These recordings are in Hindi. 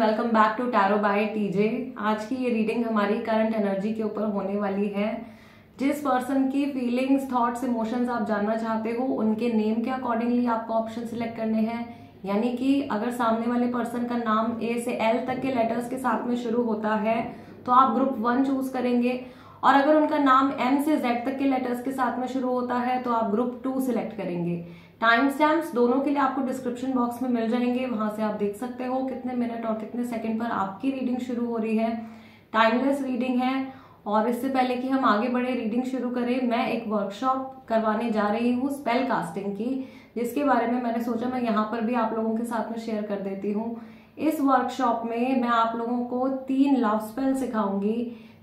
Welcome back to tarot by TJ आज की ये रीडिंग हमारी करंट एनर्जी के ऊपर होने वाली है। जिस पर्सन की फीलिंग्स थॉट्स इमोशंस आप जानना चाहते हो, उनके नेम के अकॉर्डिंगली आपको ऑप्शन सिलेक्ट करने हैं। यानी कि अगर सामने वाले पर्सन का नाम ए से एल तक के लेटर्स के साथ में शुरू होता है तो आप ग्रुप वन चूज़ करेंगे। और अगर उनका नाम एम से जेड तक के लेटर्स के साथ में शुरू होता है तो आप ग्रुप टू सिलेक्ट करेंगे। टाइम स्टैम्प्स दोनों के लिए आपको डिस्क्रिप्शन बॉक्स में मिल जाएँगे, वहाँ से आप देख सकते हो कितने मिनट और कितने सेकंड पर आपकी रीडिंग शुरू हो रही है। टाइमलेस रीडिंग है और इससे पहले कि हम आगे बढ़े रीडिंग शुरू करें, मैं एक वर्कशॉप करवाने जा रही हूँ स्पेल कास्टिंग की, जिसके बारे में मैंने सोचा मैं यहाँ पर भी आप लोगों के साथ में शेयर कर देती हूँ। इस वर्कशॉप में मैं आप लोगों को तीन लव स्पेल सिखाऊँगी,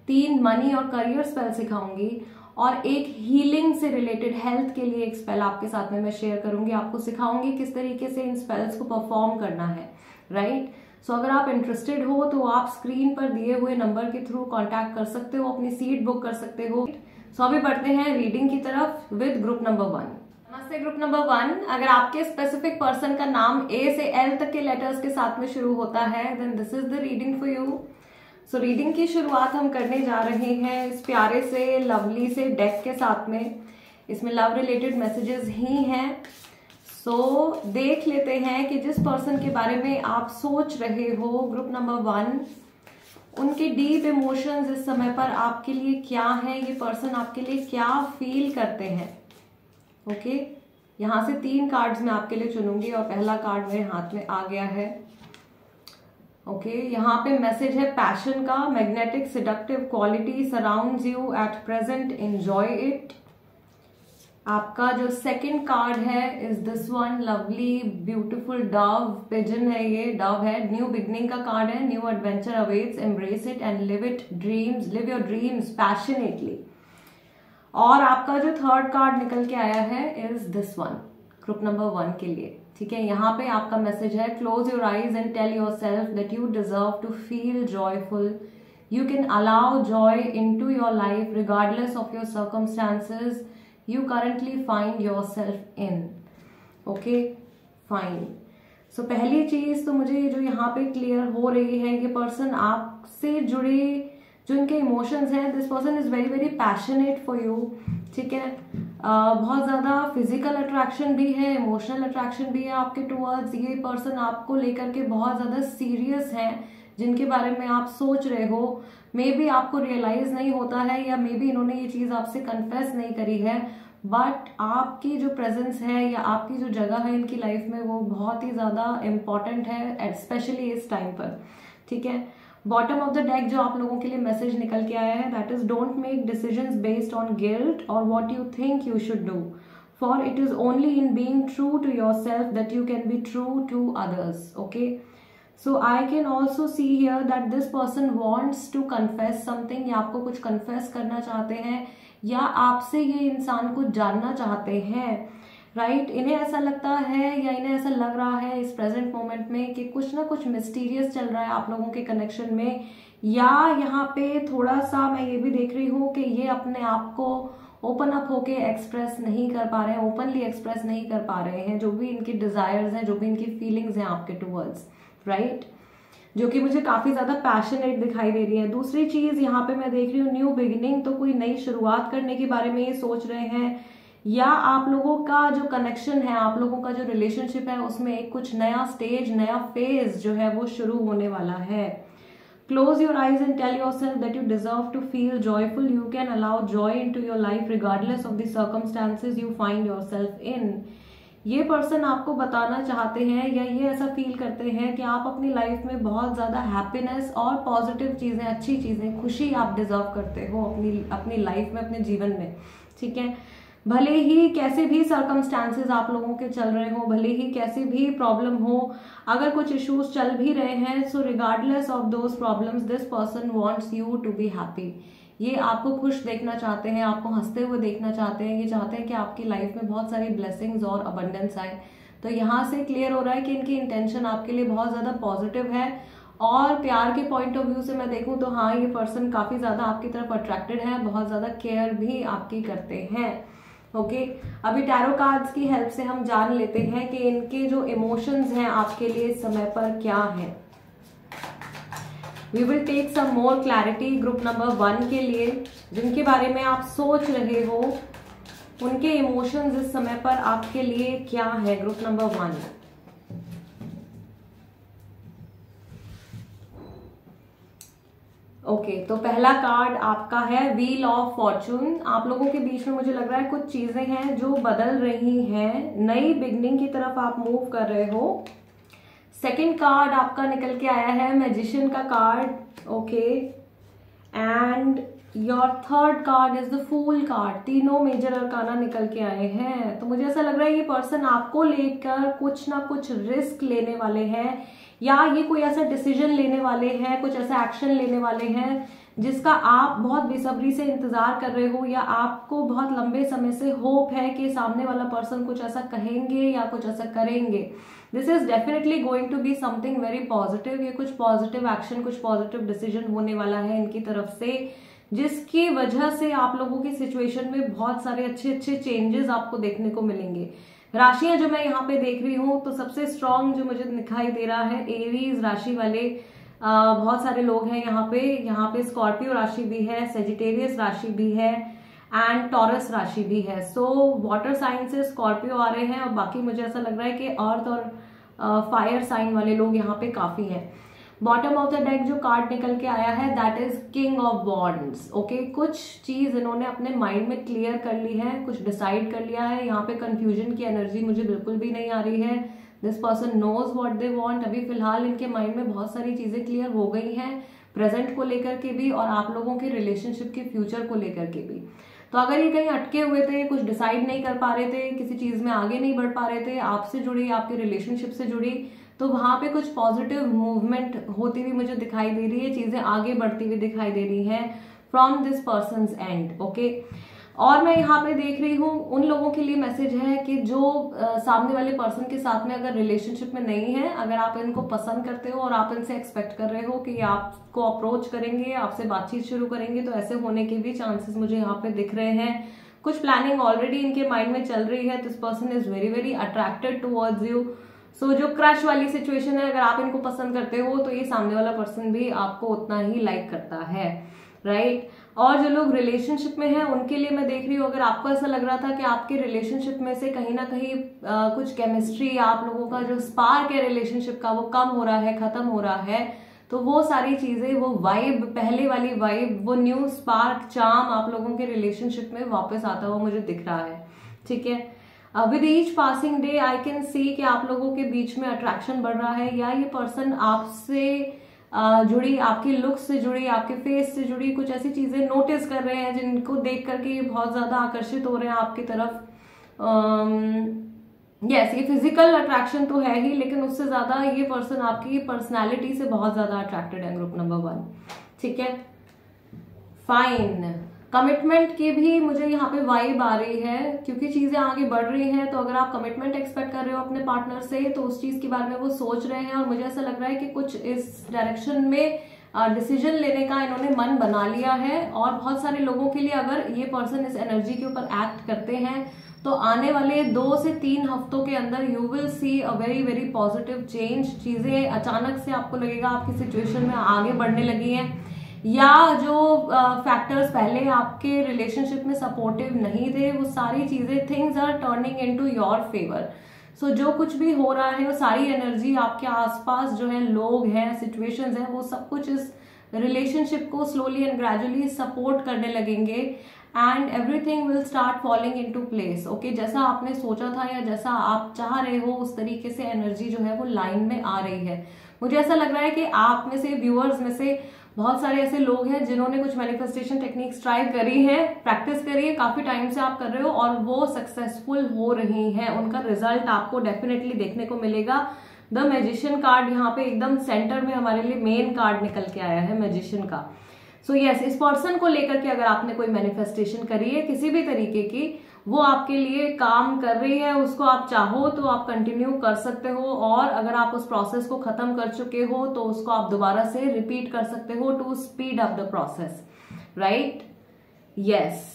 तीन मनी और करियर स्पेल सिखाऊँगी और एक हीलिंग से रिलेटेड हेल्थ के लिए एक स्पेल आपके साथ में मैं शेयर करूँगी आपको सिखाऊँगी किस तरीके से इन स्पेल्स को परफॉर्म करना है राइट right? सो so, अगर आप इंटरेस्टेड हो तो आप स्क्रीन पर दिए हुए नंबर के थ्रू कांटेक्ट कर सकते हो अपनी सीट बुक कर सकते हो। सो so, अभी बढ़ते हैं रीडिंग की तरफ़ विद ग्रुप नंबर वन नमस्ते ग्रुप नंबर वन अगर आपके स्पेसिफिक पर्सन का नाम ए से एल तक के लेटर्स के साथ में शुरू होता है then this is the reading for you so reading की शुरुआत हम करने जा रहे हैं इस प्यारे से लवली से डेक के साथ में। इसमें लव रिलेटेड मैसेजेस ही हैं। सो so, देख लेते हैं कि जिस पर्सन के बारे में आप सोच रहे हो ग्रुप नंबर वन उनके डीप इमोशंस इस समय पर आपके लिए क्या है? ये पर्सन आपके लिए क्या फील करते हैं? Okay okay? यहाँ से तीन कार्ड्स मैं आपके लिए चुनूँगी और पहला कार्ड मेरे हाथ में आ गया है। ओके okay, यहाँ पे मैसेज है पैशन का magnetic seductive quality surround you at present enjoy it आपका जो सेकंड कार्ड है is this one lovely beautiful dove pigeon है ये डव है. न्यू बिगनिंग का कार्ड है new adventure awaits embrace it and live it dreams live your dreams passionately और आपका जो थर्ड कार्ड निकल के आया है is this one group number one के लिए. ठीक है, यहाँ पे आपका मैसेज है close your eyes and tell yourself that you deserve to feel joyful you can allow joy into your life regardless of your circumstances you currently find yourself in okay fine so पहली चीज़ तो मुझे जो यहाँ पे क्लियर हो रही है, ये पर्सन आपसे जुड़े जो इनके इमोशंस हैं this person is very very passionate for you ठीक है? बहुत ज़्यादा फ़िज़िकल अट्रैक्शन भी है इमोशनल अट्रैक्शन भी है आपके टूवर्ड्स ये पर्सन आपको लेकर के बहुत ज़्यादा सीरियस हैं, जिनके बारे में आप सोच रहे हो। मे बी आपको रियलाइज़ नहीं होता है या मे बी इन्होंने ये चीज़ आपसे कन्फेस नहीं करी है। बट आपकी जो प्रेजेंस है या आपकी जो जगह है इनकी लाइफ में वो बहुत ही ज़्यादा इंपॉर्टेंट है स्पेशली इस टाइम पर। ठीक है? बॉटम ऑफ़ द डेक जो आप लोगों के लिए मैसेज निकल के आया है that is don't make decision based on guilt और what you think you should do for it is only in being true to your self that you can be true to others okay so I can also see here that this person wants to confess something या आपको कुछ कन्फेस करना चाहते हैं या आपसे ये इंसान को जानना चाहते हैं। Right right? इन्हें ऐसा लगता है या इन्हें ऐसा लग रहा है इस प्रेजेंट मोमेंट में कि कुछ ना कुछ मिस्टीरियस चल रहा है आप लोगों के कनेक्शन में। या यहाँ पे थोड़ा सा मैं ये भी देख रही हूँ कि ये अपने आप को ओपन अप होके एक्सप्रेस नहीं कर पा रहे हैं ओपनली एक्सप्रेस नहीं कर पा रहे हैं, जो भी इनकी डिजायर्स हैं, जो भी इनकी फीलिंग्स हैं आपके टूवर्ड्स राइट जो कि मुझे काफ़ी ज़्यादा पैशनेट दिखाई दे रही है। दूसरी चीज़ यहाँ पे मैं देख रही हूँ न्यू बिगिनिंग तो कोई नई शुरुआत करने के बारे में ये सोच रहे हैं। या आप लोगों का जो कनेक्शन है, आप लोगों का जो रिलेशनशिप है, उसमें एक कुछ नया स्टेज नया फ़ेज़ जो है वो शुरू होने वाला है। Close your eyes and tell your self that you deserve to feel joyful you can allow joy in your life regardless of the circumstances you find your self in ये पर्सन आपको बताना चाहते हैं या ये ऐसा फील करते हैं कि आप अपनी लाइफ में बहुत ज़्यादा हैप्पीनेस और पॉजिटिव चीज़ें, अच्छी चीज़ें, खुशी आप डिजर्व करते हो अपनी अपनी लाइफ में, अपने जीवन में। ठीक है? भले ही कैसे भी सर्कमस्टांसेस आप लोगों के चल रहे हो, भले ही कैसे भी प्रॉब्लम हो, अगर कुछ इश्यूज़ चल भी रहे हैं so regardless of those problems this person wants you to be happy ये आपको खुश देखना चाहते हैं, आपको हँसते हुए देखना चाहते हैं, ये चाहते हैं कि आपकी लाइफ में बहुत सारी ब्लेसिंग्स और अबंडेंस आए। तो यहाँ से क्लियर हो रहा है कि इनकी इंटेंशन आपके लिए बहुत ज़्यादा पॉजिटिव है और प्यार के पॉइंट ऑफ़ व्यू से मैं देखूँ तो हाँ ये पर्सन काफ़ी ज़्यादा आपकी तरफ़ अट्रैक्टेड है, बहुत ज़्यादा केयर भी आपकी करते हैं। ओके अभी टैरो कार्ड्स की हेल्प से हम जान लेते हैं कि इनके जो इमोशंस हैं आपके लिए इस समय पर क्या है। We will take some more clarity group number one के लिए, जिनके बारे में आप सोच रहे हो, उनके इमोशंस इस समय पर आपके लिए क्या है group number one okay okay, तो पहला कार्ड आपका है व्हील ऑफ़ फॉर्चून आप लोगों के बीच में मुझे लग रहा है कुछ चीज़ें हैं जो बदल रही हैं। नई बिगनिंग की तरफ़ आप मूव कर रहे हो। सेकंड कार्ड आपका निकल के आया है मैजिशियन का card okay and your third card is the fool card तीनों मेजर अरकाना निकल के आए हैं। तो मुझे ऐसा लग रहा है ये पर्सन आपको लेकर कुछ ना कुछ रिस्क लेने वाले हैं। या ये कोई ऐसा डिसीज़न लेने वाले हैं, कुछ ऐसा एक्शन लेने वाले हैं, जिसका आप बहुत बेसब्री से इंतज़ार कर रहे हो या आपको बहुत लंबे समय से होप है कि सामने वाला पर्सन कुछ ऐसा कहेंगे या कुछ ऐसा करेंगे। This is definitely going to be something very positive ये कुछ पॉजिटिव एक्शन कुछ पॉजिटिव डिसीज़न होने वाला है इनकी तरफ़ से, जिसकी वजह से आप लोगों की सिचुएशन में बहुत सारे अच्छे अच्छे चेंजेस आपको देखने को मिलेंगे। राशियाँ जो मैं यहाँ पे देख रही हूँ तो सबसे स्ट्रांग जो मुझे दिखाई दे रहा है एरीज राशि वाले आ, बहुत सारे लोग हैं यहाँ पे। यहाँ पे स्कॉर्पियो राशि भी है सेजिटेरियस राशि भी है एंड टॉरस राशि भी है। सो वाटर साइन से स्कॉर्पियो आ रहे हैं और बाकी मुझे ऐसा लग रहा है कि अर्थ और फायर साइन वाले लोग यहाँ पे काफ़ी हैं। बॉटम ऑफ़ द डेक जो कार्ड निकल के आया है that is king of wands okay कुछ चीज़ इन्होंने अपने माइंड में क्लियर कर ली है, कुछ डिसाइड कर लिया है। यहाँ पे कंफ्यूजन की एनर्जी मुझे बिल्कुल भी नहीं आ रही है। This person knows what they want अभी फ़िलहाल इनके माइंड में बहुत सारी चीज़ें क्लियर हो गई हैं प्रेजेंट को लेकर के भी और आप लोगों के रिलेशनशिप के फ्यूचर को लेकर के भी। तो अगर ये कहीं अटके हुए थे, कुछ डिसाइड नहीं कर पा रहे थे, किसी चीज़ में आगे नहीं बढ़ पा रहे थे, आपसे जुड़ी, आपके रिलेशनशिप से जुड़ी तो वहाँ पे कुछ पॉजिटिव मूवमेंट होती हुई मुझे दिखाई दे रही है, चीज़ें आगे बढ़ती हुई दिखाई दे रही है from this person and okay और मैं यहाँ पे देख रही हूँ उन लोगों के लिए मैसेज है कि जो आ, सामने वाले पर्सन के साथ में अगर रिलेशनशिप में नहीं है अगर आप इनको पसंद करते हो और आप इनसे एक्सपेक्ट कर रहे हो कि आपको अप्रोच करेंगे आपसे बातचीत शुरू करेंगे तो ऐसे होने के भी चांसेस मुझे यहाँ पे दिख रहे हैं कुछ प्लानिंग ऑलरेडी इनके माइंड में चल रही है this person is very very attracted towards you so जो क्रश वाली सिचुएशन है अगर आप इनको पसंद करते हो तो ये सामने वाला पर्सन भी आपको उतना ही लाइक करता है राइट right? और जो लोग रिलेशनशिप में हैं उनके लिए मैं देख रही हूँ अगर आपको ऐसा लग रहा था कि आपके रिलेशनशिप में से कहीं ना कहीं आ, कुछ केमिस्ट्री आप लोगों का जो स्पार्क है रिलेशनशिप का वो कम हो रहा है खत्म हो रहा है तो वो सारी चीज़ें वो वाइब पहले वाली वाइब वो न्यू स्पार्क चाम आप लोगों के रिलेशनशिप में वापस आता हुआ मुझे दिख रहा है। ठीक है? With each passing day I can see कि आप लोगों के बीच में अट्रैक्शन बढ़ रहा है या ये पर्सन आपसे जुड़ी आपके लुक्स से जुड़ी, आपके फेस से जुड़ी कुछ ऐसी चीज़ें नोटिस कर रहे हैं जिनको देख करके बहुत ज़्यादा आकर्षित हो रहे हैं आपकी तरफ़। यस ये फ़िज़िकल अट्रैक्शन तो है ही, लेकिन उससे ज़्यादा ये पर्सन आपकी पर्सनैलिटी से बहुत ज़्यादा अट्रैक्टेड है ग्रुप नंबर वन ठीक है? फाइन कमिटमेंट की भी मुझे यहाँ पे वाइब आ रही है, क्योंकि चीज़ें आगे बढ़ रही हैं तो अगर आप कमिटमेंट एक्सपेक्ट कर रहे हो अपने पार्टनर से तो उस चीज़ के बारे में वो सोच रहे हैं, और मुझे ऐसा लग रहा है कि कुछ इस डायरेक्शन में डिसीज़न लेने का इन्होंने मन बना लिया है, और बहुत सारे लोगों के लिए अगर ये पर्सन इस एनर्जी के ऊपर एक्ट करते हैं तो आने वाले दो से तीन हफ्तों के अंदर you will see a very very positive change चीज़ें अचानक से आपको लगेगा, आपकी सिचुएशन में आगे बढ़ने लगी हैं। या जो फैक्टर्स पहले आपके रिलेशनशिप में सपोर्टिव नहीं थे, वो सारी चीज़ें things are turning into your favour so जो कुछ भी हो रहा है, वो सारी एनर्जी आपके आसपास जो है, लोग हैं सिचुएशंस हैं, वो सब कुछ इस रिलेशनशिप को स्लोली एंड ग्रेजुअली सपोर्ट करने लगेंगे and everything will start following into place okay जैसा आपने सोचा था या जैसा आप चाह रहे हो, उस तरीके से एनर्जी जो है, वो लाइन में आ रही है। मुझे ऐसा लग रहा है कि आप में से व्यूअर्स में से बहुत सारे ऐसे लोग हैं जिन्होंने कुछ मैनिफेस्टेशन टेक्निक्स ट्राई करी है प्रैक्टिस करी है काफ़ी टाइम से आप कर रहे हो और वो सक्सेसफुल हो रही हैं। उनका रिज़ल्ट आपको डेफिनेटली देखने को मिलेगा। द मैजिशियन कार्ड यहाँ पे एकदम सेंटर में हमारे लिए मेन कार्ड निकल के आया है मैजिशियन का। सो so यस yes, इस पर्सन को लेकर के अगर आपने कोई मैनिफेस्टेशन करी है किसी भी तरीके की वो आपके लिए काम कर रही है, उसको आप चाहो तो आप कंटिन्यू कर सकते हो और अगर आप उस प्रोसेस को खत्म कर चुके हो तो उसको आप दोबारा से रिपीट कर सकते हो to speed up the process right yes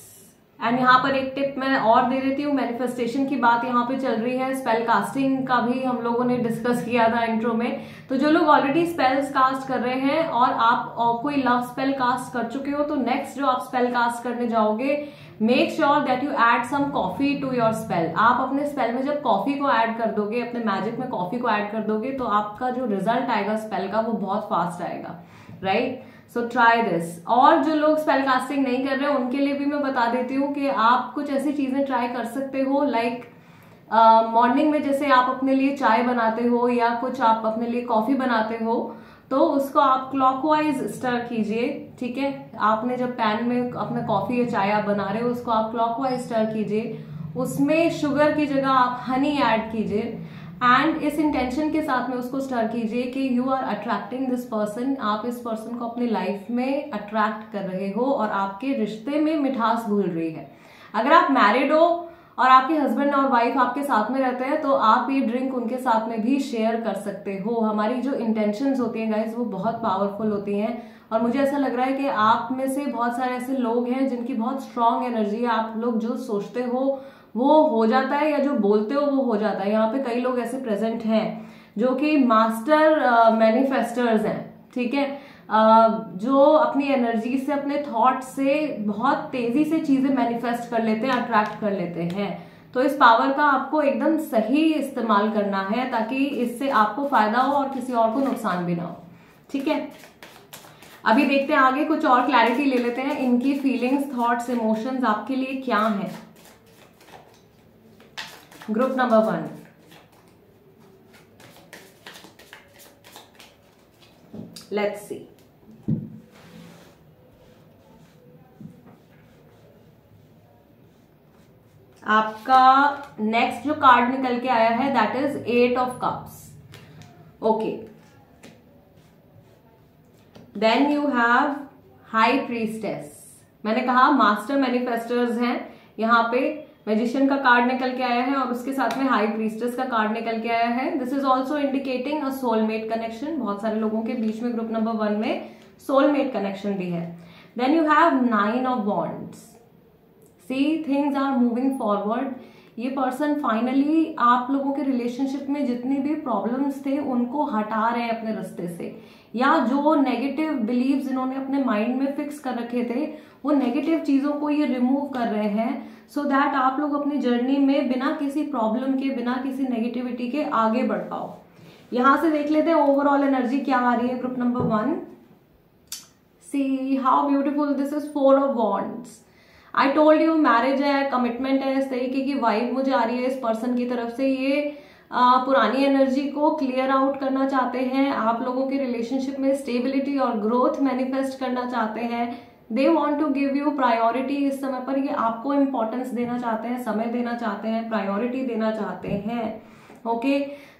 and यहाँ पर एक टिप मैं और दे देती हूँ मैनिफेस्टेशन की बात यहाँ पे चल रही है। स्पेल कास्टिंग का भी हम लोगों ने डिस्कस किया था इंट्रो में। तो जो लोग ऑलरेडी स्पेल्स कास्ट कर रहे हैं और आप, और कोई लव स्पेल कास्ट कर चुके हो तो नेक्स्ट जो आप स्पेल कास्ट करने जाओगे make sure that you add some coffee to your spell आप अपने स्पेल में जब कॉफ़ी को ऐड कर दोगे, अपने मैजिक में कॉफ़ी को ऐड कर दोगे तो आपका जो रिज़ल्ट आएगा स्पेल का, वो बहुत फास्ट आएगा राइट सो ट्राई दिस और जो लोग स्पेल कास्टिंग नहीं कर रहे, उनके लिए भी मैं बता देती हूँ कि आप कुछ ऐसी चीज़ें ट्राई कर सकते हो लाइक मॉर्निंग में जैसे आप अपने लिए चाय बनाते हो, या कुछ आप अपने लिए कॉफ़ी बनाते हो तो उसको आप क्लॉकवाइज स्टर कीजिए, ठीक है? आपने जब पैन में अपना कॉफ़ी या चाय आप बना रहे हो, उसको आप क्लॉकवाइज स्टर कीजिए। उसमें शुगर की जगह आप हनी ऐड कीजिए। एंड इस इंटेंशन के साथ में उसको स्टर कीजिए कि you are attracting this person आप इस पर्सन को अपनी लाइफ में अट्रैक्ट कर रहे हो और आपके रिश्ते में मिठास भूल रही है। अगर आप मैरिड हो और आपके हस्बैंड और वाइफ आपके साथ में रहते हैं तो आप ये ड्रिंक उनके साथ में भी शेयर कर सकते हो। हमारी जो इंटेंशंस होती हैं गाइज़ वो बहुत पावरफुल होती हैं। और मुझे ऐसा लग रहा है कि आप में से बहुत सारे ऐसे लोग हैं, जिनकी बहुत स्ट्रांग एनर्जी है। आप लोग जो सोचते हो, वो हो जाता है, या जो बोलते हो, वो हो जाता है। यहाँ पे कई लोग ऐसे प्रेजेंट हैं, जो कि मास्टर मैनिफेस्टर्स हैं, ठीक है? जो अपनी एनर्जी से, अपने थॉट से बहुत तेज़ी से चीज़ें मैनिफेस्ट कर लेते हैं अट्रैक्ट कर लेते हैं। तो इस पावर का आपको एकदम सही इस्तेमाल करना है, ताकि इससे आपको फ़ायदा हो और किसी और को नुकसान भी ना हो। ठीक है? अभी देखते हैं, आगे कुछ और क्लैरिटी ले लेते हैं। इनकी फीलिंग्स थॉट्स इमोशंस आपके लिए क्या है? Group number one let's see आपका नेक्स्ट जो कार्ड निकल के आया है that is eight of cups okay then you have high priestess मैंने कहा मास्टर मैनिफेस्टर्स हैं। यहाँ पे मैजिशियन का कार्ड निकल के आया है और उसके साथ में हाई प्रीस्टेस का कार्ड निकल के आया है। This is also indicating a soulmate connection बहुत सारे लोगों के बीच में ग्रुप नंबर वन में सोलमेट कनेक्शन भी है। Then you have nine of wands see things are moving forward ये पर्सन फाइनली आप लोगों के रिलेशनशिप में जितनी भी प्रॉब्लम्स थे, उनको हटा रहे हैं अपने रास्ते से। या जो नेगेटिव बिलीव्स इन्होंने अपने माइंड में फिक्स कर रखे थे, वो नेगेटिव चीज़ों को ये रिमूव कर रहे हैं। सो so दैट आप लोग अपनी जर्नी में बिना किसी प्रॉब्लम के, बिना किसी नेगेटिविटी के आगे बढ़ पाओ। यहाँ से देख लेते हैं ओवरऑल एनर्जी क्या आ रही है group number one see how beautiful this is four of wands I told you marriage है कमिटमेंट है इस तरीके की वाइफ मुझे आ रही है इस पर्सन की तरफ़ से। ये आ, पुरानी एनर्जी को क्लियर आउट करना चाहते हैं। आप लोगों के रिलेशनशिप में स्टेबिलिटी और ग्रोथ मैनिफेस्ट करना चाहते हैं। They want to give you priority इस समय पर। ये आपको इंपॉर्टेंस देना चाहते हैं समय देना चाहते हैं प्रायोरिटी देना चाहते हैं। ओके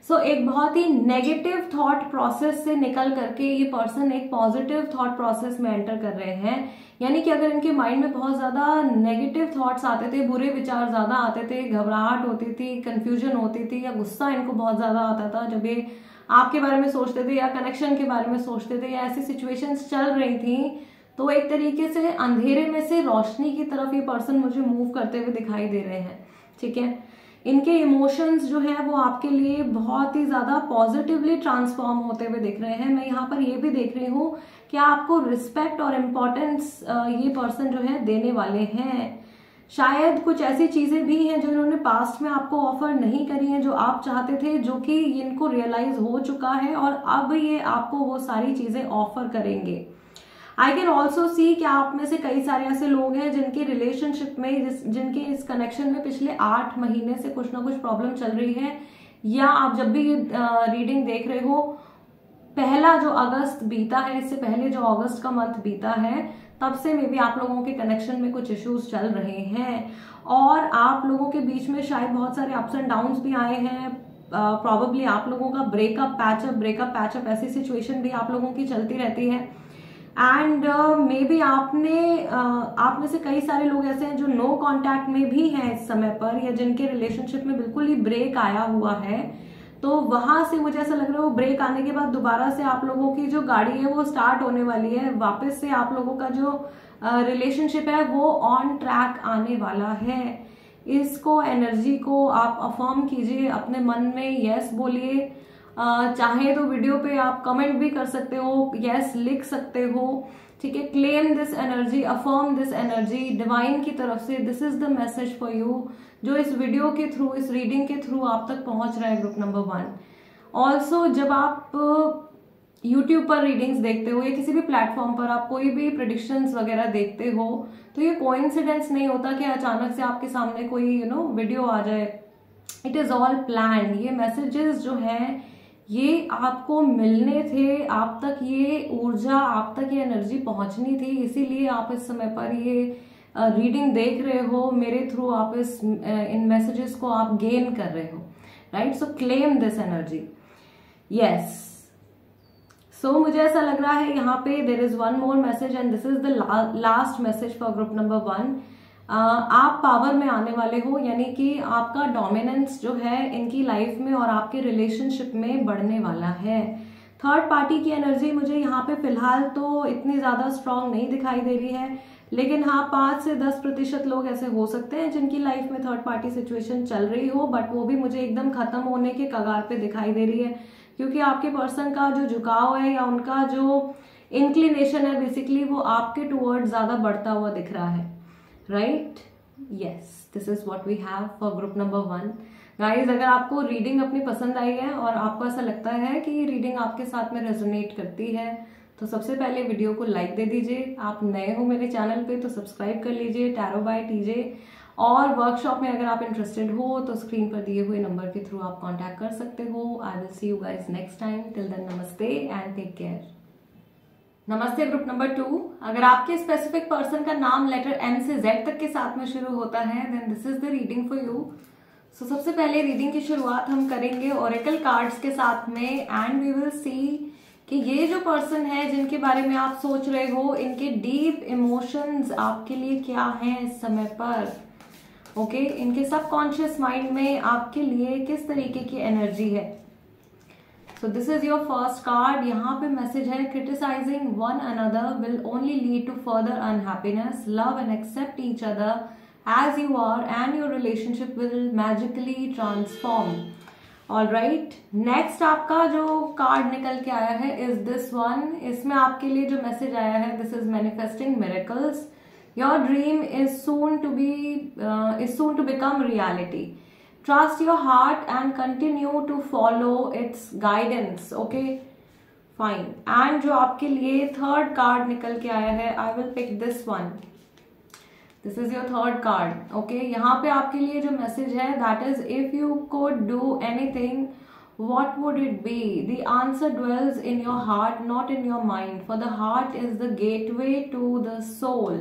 सो एक बहुत ही नेगेटिव थॉट प्रोसेस से निकल करके ये पर्सन एक पॉजिटिव थॉट प्रोसेस में एंटर कर रहे हैं। यानी कि अगर इनके माइंड में बहुत ज़्यादा नेगेटिव थॉट्स आते थे, बुरे विचार ज़्यादा आते थे, घबराहट होती थी कंफ्यूजन होती थी या गुस्सा इनको बहुत ज़्यादा आता था, जब ये आपके बारे में सोचते थे या कनेक्शन के बारे में सोचते थे या ऐसी सिचुएशंस चल रही थी तो एक तरीके से अंधेरे में से रोशनी की तरफ़ ये पर्सन मुझे मूव करते हुए दिखाई दे रहे हैं। ठीक है? इनके इमोशंस जो है, वो आपके लिए बहुत ही ज़्यादा पॉजिटिवली ट्रांसफॉर्म होते हुए दिख रहे हैं। मैं यहाँ पर ये भी देख रही हूँ कि आपको रिस्पेक्ट और इम्पोर्टेंस ये पर्सन जो है, देने वाले हैं? शायद कुछ ऐसी चीज़ें भी हैं जो इन्होंने पास्ट में आपको ऑफ़र नहीं करी हैं, जो आप चाहते थे, जो कि इनको रियलाइज़ हो चुका है और अब ये आपको वो सारी चीज़ें ऑफ़र करेंगे। आई कैन ऑल्सो सी कि आप में से कई सारे ऐसे लोग हैं जिनके रिलेशनशिप में जिस जिनके इस कनेक्शन में पिछले आठ महीने से कुछ ना कुछ प्रॉब्लम चल रही है। या आप जब भी ये रीडिंग देख रहे हो पहला जो अगस्त बीता है इससे पहले जो अगस्त का मंथ बीता है तब से मे भी आप लोगों के कनेक्शन में कुछ इश्यूज़ चल रहे हैं। और आप लोगों के बीच में शायद बहुत सारे अप्स एंड डाउन भी आए हैं। प्रॉबली uh, आप लोगों का breakup patch up breakup patch up ऐसी सिचुएशन भी आप लोगों की चलती रहती है। एंड मे बी आपने uh, आप में से कई सारे लोग ऐसे हैं जो नो no कांटेक्ट में भी हैं इस समय पर या जिनके रिलेशनशिप में बिल्कुल ही ब्रेक आया हुआ है। तो वहाँ से मुझे ऐसा लग रहा है वो ब्रेक आने के बाद दोबारा से आप लोगों की जो गाड़ी है वो स्टार्ट होने वाली है। वापस से आप लोगों का जो रिलेशनशिप uh, है वो ऑन ट्रैक आने वाला है। इसको एनर्जी को आप अफर्म कीजिए अपने मन में यस बोलिए। चाहे तो वीडियो पे आप कमेंट भी कर सकते हो यस लिख सकते हो, ठीक है? Claim this energy affirm this energy divine की तरफ़ से this is the message for you जो इस वीडियो के थ्रू इस रीडिंग के थ्रू आप तक पहुँच रहा है ग्रुप नंबर वन ऑल्सो जब आप यूट्यूब पर रीडिंग्स देखते हो या किसी भी प्लेटफॉर्म पर आप कोई भी प्रडिक्शन वगैरह देखते हो तो ये कोइंसिडेंस नहीं होता कि अचानक से आपके सामने कोई यू नो वीडियो आ जाए. इट इज़ ऑल प्लान ये मैसेजेस जो हैं ये आपको मिलने थे, आप तक ये ऊर्जा, आप तक ये एनर्जी पहुंचनी थी, इसीलिए आप इस समय पर ये रीडिंग देख रहे हो। मेरे थ्रू आप इस इन मैसेजेस को आप गेन कर रहे हो right so claim this energy yes so मुझे ऐसा लग रहा है यहाँ पे there is one more message and this is the last message for group number one आप पावर में आने वाले हो, यानी कि आपका डोमिनेंस जो है इनकी लाइफ में और आपके रिलेशनशिप में बढ़ने वाला है। थर्ड पार्टी की एनर्जी मुझे यहाँ पे फ़िलहाल तो इतनी ज़्यादा स्ट्रांग नहीं दिखाई दे रही है, लेकिन हाँ पाँच से दस प्रतिशत लोग ऐसे हो सकते हैं जिनकी लाइफ में थर्ड पार्टी सिचुएशन चल रही हो बट वो भी मुझे एकदम खत्म होने के कगार पे दिखाई दे रही है, क्योंकि आपके पर्सन का जो झुकाव है या उनका जो इंक्लिनेशन है बेसिकली वो आपके टूवर्ड ज़्यादा बढ़ता हुआ दिख रहा है। Right yes this is what we have for group number one guys अगर आपको रीडिंग अपनी पसंद आई है और आपको ऐसा लगता है कि ये रीडिंग आपके साथ में रेजोनेट करती है तो सबसे पहले वीडियो को लाइक दे दीजिए। आप नए हो मेरे चैनल पे तो सब्सक्राइब कर लीजिए टैरो बाय टीजे और वर्कशॉप में अगर आप इंटरेस्टेड हो तो स्क्रीन पर दिए हुए नंबर के थ्रू आप कांटेक्ट कर सकते हो। I will see you guys next time till then namaste and take care namaste group number two अगर आपके स्पेसिफिक पर्सन का नाम लेटर एम से जेड तक के साथ में शुरू होता है then this is the reading for you so सबसे पहले रीडिंग की शुरुआत हम करेंगे ओरेकल कार्ड्स के साथ में एंड वी विल सी कि ये जो पर्सन है, जिनके बारे में आप सोच रहे हो, इनके डीप इमोशंस आपके लिए क्या हैं इस समय पर? Okay okay? इनके सबकॉन्शियस माइंड में आपके लिए किस तरीके की एनर्जी है? So this is your first card यहाँ पे मैसेज है criticising one another will only lead to further unhappiness love and accept each other as you are and your relationship will magically transform all right next आपका जो कार्ड निकल के आया है इज़ दिस वन इसमें आपके लिए जो मैसेज आया है this is manifesting miracles your dream is soon to be is is to become reality. Trust your heart and continue to follow its guidance. Okay, fine. And जो आपके लिए थर्ड कार्ड निकल के आया है I will pick this one this is your third card okay यहाँ पे आपके लिए जो मैसेज है that is if you could do anything what would it be the answer dwells in your heart not in your mind for the heart is the gateway to the soul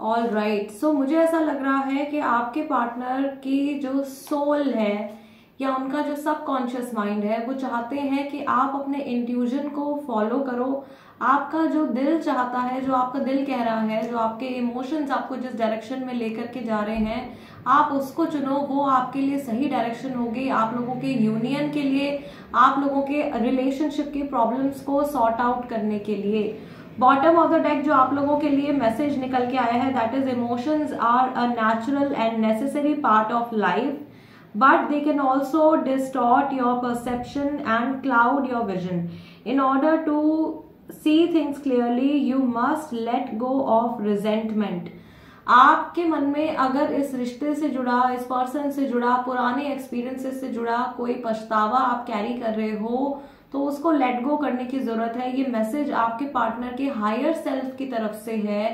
all right so मुझे ऐसा लग रहा है कि आपके पार्टनर की जो सोल है या उनका जो सबकॉन्शियस माइंड है, वो चाहते हैं कि आप अपने इंट्यूजन को फॉलो करो। आपका जो दिल चाहता है, जो आपका दिल कह रहा है, जो आपके इमोशंस आपको जिस डायरेक्शन में लेकर के जा रहे हैं, आप उसको चुनो। वो आपके लिए सही डायरेक्शन होगी। आप लोगों के यूनियन के लिए, आप लोगों के रिलेशनशिप के प्रॉब्लम्स को सॉर्ट आउट करने के लिए। बॉटम ऑफ़ द डेक जो आप लोगों के लिए मैसेज निकल के आया है that is emotions are a natural and necessary part of life but they can also distort your perception and cloud your vision in order to see things clearly you must let go of resentment आपके मन में अगर इस रिश्ते से जुड़ा, इस पर्सन से जुड़ा, पुराने एक्सपीरियंसेस से जुड़ा कोई पछतावा आप कैरी कर रहे हो तो उसको लेट गो करने की ज़रूरत है। ये मैसेज आपके पार्टनर के हायर सेल्फ की तरफ़ से है।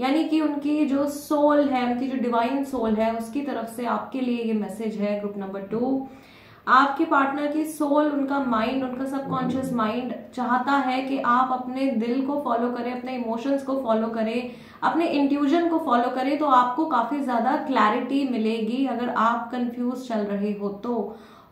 यानी कि उनकी जो सोल है, उनकी जो डिवाइन सोल है, उसकी तरफ़ से आपके लिए ये मैसेज है ग्रुप नंबर टू आपके पार्टनर की सोल उनका माइंड उनका सबकॉन्शियस माइंड चाहता है कि आप अपने दिल को फॉलो करें, अपने इमोशंस को फॉलो करें, अपने इंट्यूजन को फॉलो करें तो आपको काफ़ी ज़्यादा क्लैरिटी मिलेगी अगर आप कंफ्यूज चल रहे हो तो।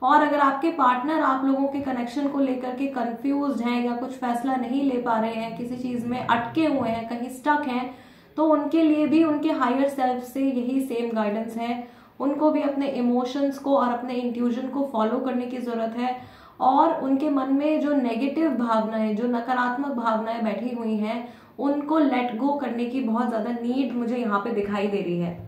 और अगर आपके पार्टनर आप लोगों के कनेक्शन को लेकर के कंफ्यूज हैं या कुछ फैसला नहीं ले पा रहे हैं, किसी चीज़ में अटके हुए हैं, कहीं स्टक हैं तो उनके लिए भी उनके हायर सेल्फ से यही सेम गाइडेंस है। उनको भी अपने इमोशंस को और अपने इंट्यूजन को फॉलो करने की ज़रूरत है। और उनके मन में जो नेगेटिव भावनाएँ, जो नकारात्मक भावनाएँ बैठी हुई हैं, उनको लेट गो करने की बहुत ज़्यादा नीड मुझे यहाँ पे दिखाई दे रही है।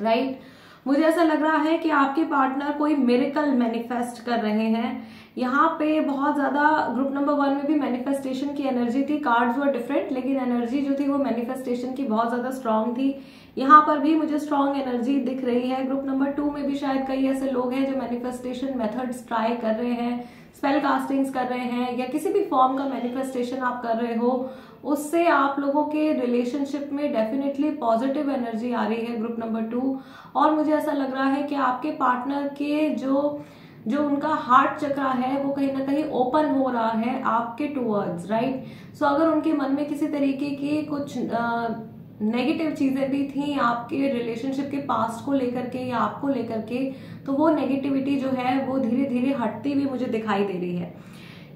Right right? मुझे ऐसा लग रहा है कि आपके पार्टनर कोई मेरिकल मैनिफेस्ट कर रहे हैं। यहाँ पे बहुत ज़्यादा ग्रुप नंबर वन में भी मैनिफेस्टेशन की एनर्जी थी कार्ड्स वर डिफरेंट लेकिन एनर्जी जो थी वो मैनिफेस्टेशन की बहुत ज़्यादा स्ट्रांग थी। यहाँ पर भी मुझे स्ट्रांग एनर्जी दिख रही है। ग्रुप नंबर टू में भी शायद कई ऐसे लोग हैं जो मैनिफेस्टेशन मेथड्स ट्राई कर रहे हैं स्पेल कास्टिंग्स कर रहे हैं, या किसी भी फॉर्म का मैनिफेस्टेशन आप कर रहे हो, उससे आप लोगों के रिलेशनशिप में डेफिनेटली पॉजिटिव एनर्जी आ रही है ग्रुप नंबर टू और मुझे ऐसा लग रहा है कि आपके पार्टनर के जो जो उनका हार्ट चक्रा है, वो कहीं ना कहीं ओपन हो रहा है आपके टूवर्ड्स राइट सो अगर उनके मन में किसी तरीके की कुछ नेगेटिव चीज़ें भी थी आपके रिलेशनशिप के पास्ट को लेकर के या आपको लेकर के तो वो नेगेटिविटी जो है, वो धीरे धीरे हटती हुई मुझे दिखाई दे रही है।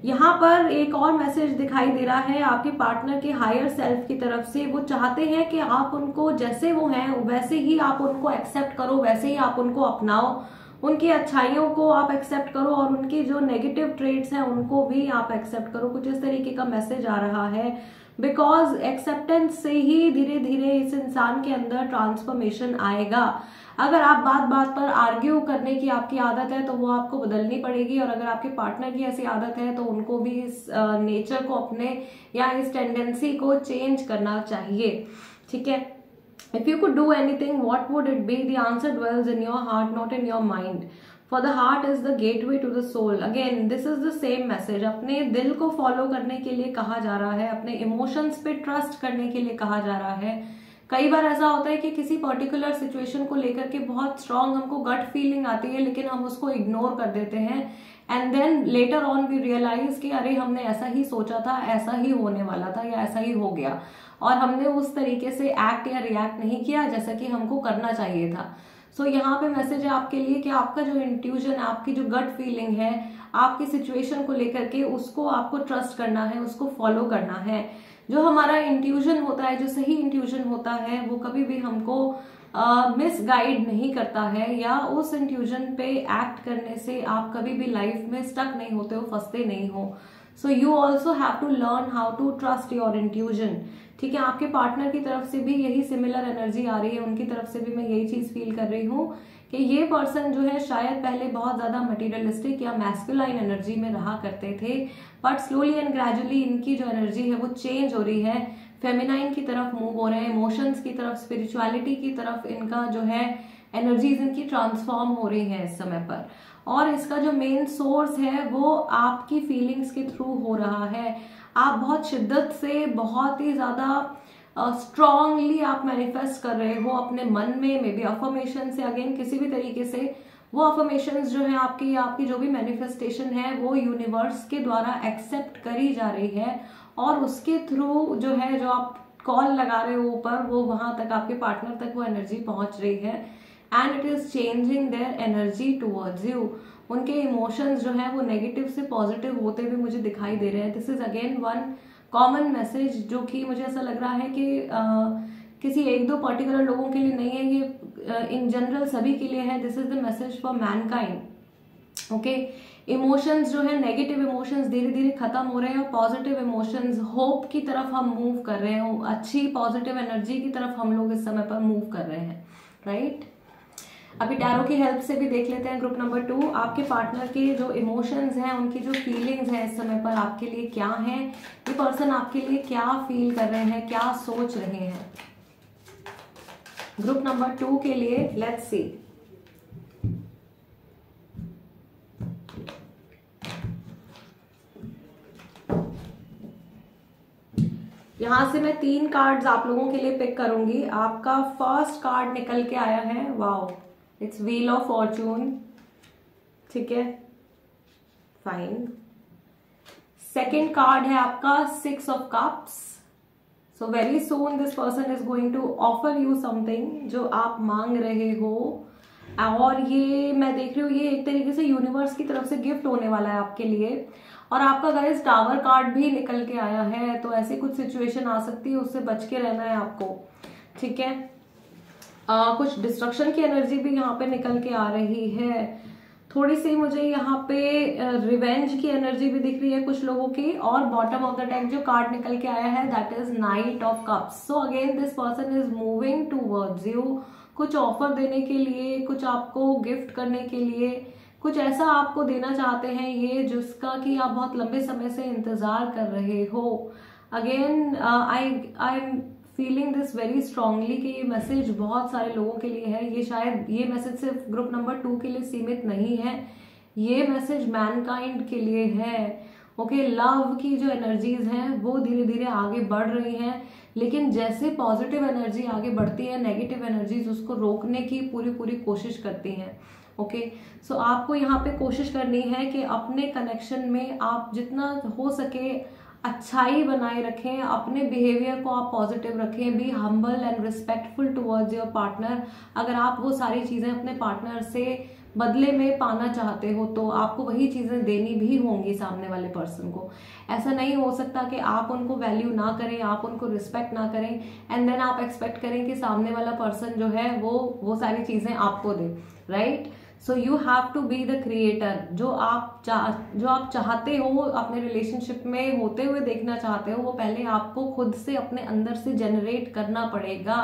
यहाँ पर एक और मैसेज दिखाई दे रहा है आपके पार्टनर के हायर सेल्फ की तरफ़ से। वो चाहते हैं कि आप उनको, जैसे वो हैं, वैसे ही आप उनको एक्सेप्ट करो, वैसे ही आप उनको अपनाओ। उनकी अच्छाइयों को आप एक्सेप्ट करो और उनकी जो नेगेटिव ट्रेड्स हैं, उनको भी आप एक्सेप्ट करो। कुछ इस तरीके का मैसेज आ रहा है। बिकॉज़ एक्सेप्टेंस से ही धीरे धीरे इस इंसान के अंदर ट्रांसफॉर्मेशन आएगा। अगर आप बात बात पर आर्ग्यू करने की आपकी आदत है तो वो आपको बदलनी पड़ेगी और अगर आपके पार्टनर की ऐसी आदत है तो उनको भी इस नेचर को अपने या इस टेंडेंसी को चेंज करना चाहिए। ठीक है? If you could do anything, what would it be? The answer dwells in your heart, not in your mind. For the heart is the gateway to the soul. Again, this is the same message. अपने दिल को फॉलो करने के लिए कहा जा रहा है अपने इमोशंस पे ट्रस्ट करने के लिए कहा जा रहा है कई बार ऐसा होता है कि किसी पर्टिकुलर सिचुएशन को लेकर के बहुत स्ट्रांग हमको गट फीलिंग आती है लेकिन हम उसको इग्नोर कर देते हैं and then later on we realise कि अरे हमने ऐसा ही सोचा था ऐसा ही होने वाला था या ऐसा ही हो गया और हमने उस तरीके से एक्ट या रिएक्ट नहीं किया जैसा कि हमको करना चाहिए था। सो so, यहाँ पे मैसेज है आपके लिए कि आपका जो इंट्यूजन आपकी जो गट फीलिंग है आपकी सिचुएशन को लेकर के उसको आपको ट्रस्ट करना है उसको फॉलो करना है। जो हमारा इंट्यूजन होता है जो सही इंट्यूजन होता है वो कभी भी हमको मिस गाइड नहीं करता है या उस इंट्यूजन पे एक्ट करने से आप कभी भी लाइफ में स्टक नहीं होते हो फंसते नहीं हो। So you also have to learn how to trust your intuition ठीक है, आपके पार्टनर की तरफ़ से भी यही सिमिलर एनर्जी आ रही है, उनकी तरफ़ से भी मैं यही चीज़ फील कर रही हूँ कि ये पर्सन जो है शायद पहले बहुत ज़्यादा मटेरियलिस्टिक या मैस्कुलाइन एनर्जी में रहा करते थे बट स्लोली एंड ग्रेजुअली इनकी जो एनर्जी है वो चेंज हो रही है। फेमिनाइन की तरफ़ मूव हो रहे हैं इमोशंस की तरफ़ स्पिरिचुअलिटी की तरफ़ इनका जो है एनर्जीज इनकी ट्रांसफॉर्म हो रही है इस समय पर। और इसका जो मेन सोर्स है वो आपकी फीलिंग्स के थ्रू हो रहा है। आप बहुत शिद्दत से, बहुत ही ज़्यादा स्ट्रांगली आप मैनिफेस्ट कर रहे हो अपने मन में मे बी अफर्मेशन से अगेन किसी भी तरीके से, वो अफर्मेशन जो है आपकी आपकी जो भी मैनिफेस्टेशन है, वो यूनिवर्स के द्वारा एक्सेप्ट करी जा रही है और उसके थ्रू जो है, जो आप कॉल लगा रहे हो ऊपर, वो वहाँ तक आपके पार्टनर तक वो एनर्जी पहुँच रही है and it is changing their energy towards you उनके इमोशंस जो है वो नेगेटिव से पॉजिटिव होते हुए मुझे दिखाई दे रहे हैं। This is again one common message जो कि मुझे ऐसा लग रहा है कि आ, किसी एक दो पर्टिकुलर लोगों के लिए नहीं है ये इन जनरल सभी के लिए है। This is the message for mankind okay emotions जो है नेगेटिव इमोशंस धीरे धीरे खत्म हो रहे हैं और पॉजिटिव इमोशंस होप की तरफ़ हम मूव कर रहे हैं। अच्छी पॉजिटिव एनर्जी की तरफ़ हम लोग इस समय पर मूव कर रहे हैं राइट right? अभी टैरो की हेल्प से भी देख लेते हैं ग्रुप नंबर टू आपके पार्टनर के जो इमोशंस हैं, उनकी जो फीलिंग्स हैं इस समय पर आपके लिए क्या हैं? ये पर्सन आपके लिए क्या फील कर रहे हैं, क्या सोच रहे हैं? ग्रुप नंबर टू के लिए लेट्स सी यहाँ से मैं तीन कार्ड्स आप लोगों के लिए पिक करूँगी। आपका फ़र्स्ट कार्ड निकल के आया है wow it's wheel of fortune ठीक है? फाइन सेकेंड कार्ड है आपका six of cups so very soon this person is going to offer you something जो आप मांग रहे हो. और ये मैं देख रही हूँ, ये एक तरीके से यूनिवर्स की तरफ़ से गिफ्ट होने वाला है आपके लिए. और आपका गाइस टावर कार्ड भी निकल के आया है तो ऐसी कुछ सिचुएशन आ सकती है, उससे बच के रहना है आपको. ठीक है? आ, कुछ डिस्ट्रक्शन की एनर्जी भी यहाँ पे निकल के आ रही है। थोड़ी सी मुझे यहाँ पे रिवेंज की एनर्जी भी दिख रही है कुछ लोगों की। और बॉटम ऑफ़ द डेक जो कार्ड निकल के आया है that is knight of cups so again this person is moving towards you कुछ ऑफ़र देने के लिए कुछ आपको गिफ्ट करने के लिए कुछ ऐसा आपको देना चाहते हैं ये जिसका कि आप बहुत लंबे समय से इंतज़ार कर रहे हो। Again I I feeling this very strongly कि ये मैसेज बहुत सारे लोगों के लिए है। ये शायद ये मैसेज सिर्फ़ ग्रुप नंबर टू के लिए सीमित नहीं है। ये मैसेज मैनकाइंड के लिए है। ओके okay, लव की जो एनर्जीज हैं वो धीरे धीरे आगे बढ़ रही हैं। लेकिन जैसे पॉजिटिव एनर्जी आगे बढ़ती है नेगेटिव एनर्जीज उसको रोकने की पूरी पूरी कोशिश करती हैं। ओके सो आपको यहाँ पे कोशिश करनी है कि अपने कनेक्शन में आप जितना हो सके अच्छाई बनाए रखें, अपने बिहेवियर को आप पॉजिटिव रखें be humble and respectful towards your partner अगर आप वो सारी चीज़ें अपने पार्टनर से बदले में पाना चाहते हो तो आपको वही चीज़ें देनी भी होंगी सामने वाले पर्सन को ऐसा नहीं हो सकता कि आप उनको वैल्यू ना करें, आप उनको रिस्पेक्ट ना करें एंड देन आप एक्सपेक्ट करें कि सामने वाला पर्सन जो है, वो वो सारी चीज़ें आपको दे right right? So you have to be the creator जो आप चाह जो आप चाहते हो, अपने रिलेशनशिप में होते हुए देखना चाहते हो, वो पहले आपको खुद से, अपने अंदर से जनरेट करना पड़ेगा।